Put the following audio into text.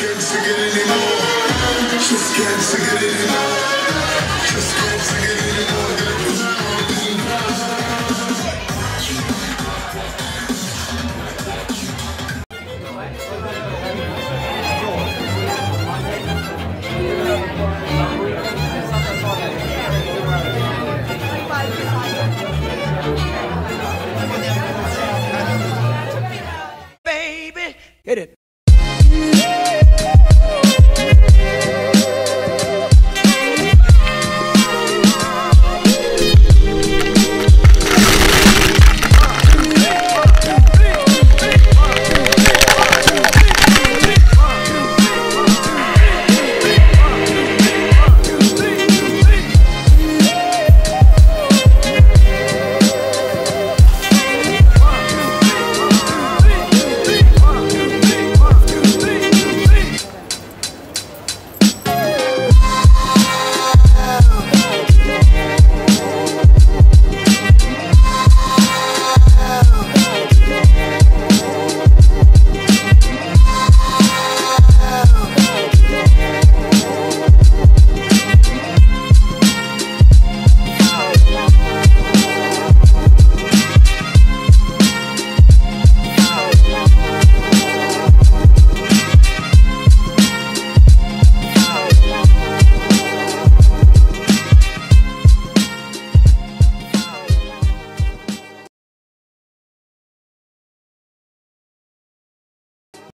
can't sing it anymore. Just can't sing it anymore. Just can't sing it anymore.